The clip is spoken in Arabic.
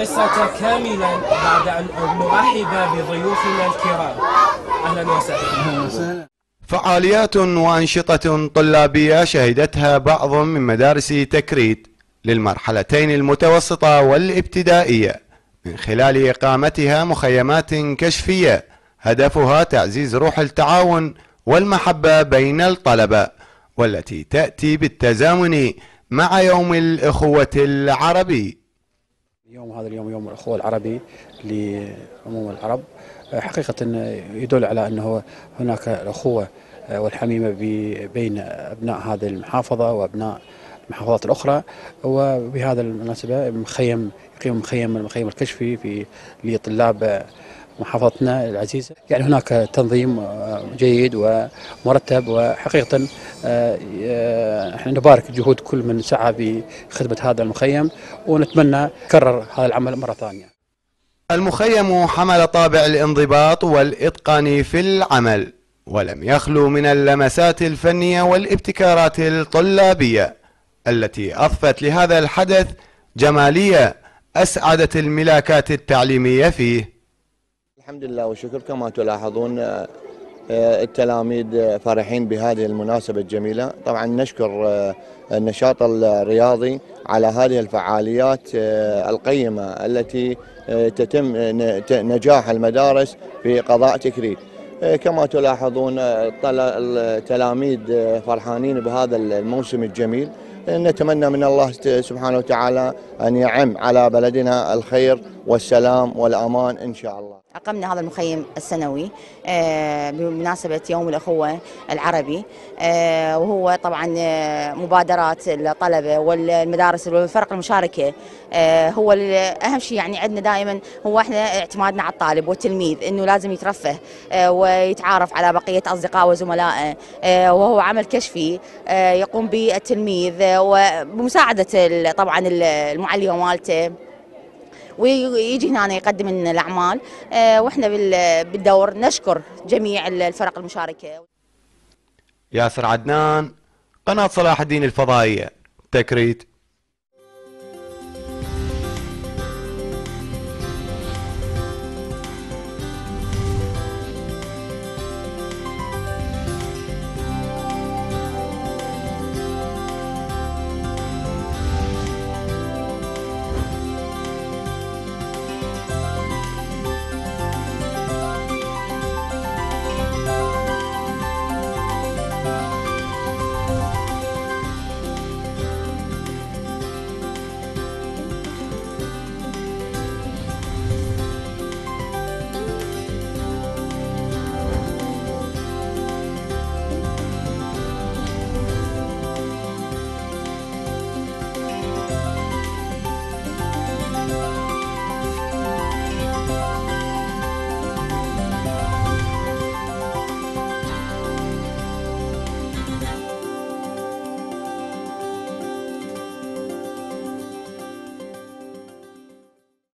القصة كاملا بعد أن نرحب بضيوفنا الكرام. أهلا وسهلا. فعاليات وأنشطة طلابية شهدتها بعض من مدارس تكريت للمرحلتين المتوسطة والابتدائية. من خلال إقامتها مخيمات كشفية هدفها تعزيز روح التعاون والمحبة بين الطلبة والتي تأتي بالتزامن مع يوم الأخوة العربي. اليوم هذا اليوم يوم الأخوة العربي لعموم العرب. حقيقة يدل على أنه هناك الأخوة والحميمة بين أبناء هذه المحافظة وأبناء المحافظات الأخرى. وبهذا المناسبة مخيم يقيم مخيم المخيم الكشفي في لطلاب محافظتنا العزيزة. يعني هناك تنظيم جيد ومرتب وحقيقة إحنا نبارك جهود كل من سعى بخدمة هذا المخيم ونتمنى كرر هذا العمل مرة ثانية. المخيم حمل طابع الانضباط والإتقان في العمل ولم يخلو من اللمسات الفنية والابتكارات الطلابية التي أضفت لهذا الحدث جمالية أسعدت الملاكات التعليمية فيه. الحمد لله والشكر. كما تلاحظون التلاميذ فرحين بهذه المناسبة الجميلة. طبعا نشكر النشاط الرياضي على هذه الفعاليات القيمة التي تتم نجاح المدارس في قضاء تكريت كما تلاحظون التلاميذ فرحانين بهذا الموسم الجميل. نتمنى من الله سبحانه وتعالى أن يعم على بلدنا الخير والسلام والأمان إن شاء الله. أقمنا هذا المخيم السنوي بمناسبة يوم الأخوة العربي وهو طبعا مبادرات الطلبة والمدارس والفرق المشاركة هو أهم شيء يعني عندنا دائما هو إحنا اعتمادنا على الطالب والتلميذ إنه لازم يترفه ويتعارف على بقية أصدقائه وزملائه وهو عمل كشفي يقوم به التلميذ وبمساعدة طبعا المعلمة مالته. ويجي هنا يقدم لنا الأعمال. وإحنا بالدور نشكر جميع الفرق المشاركة. ياسر عدنان قناة صلاح الدين الفضائية تكريت.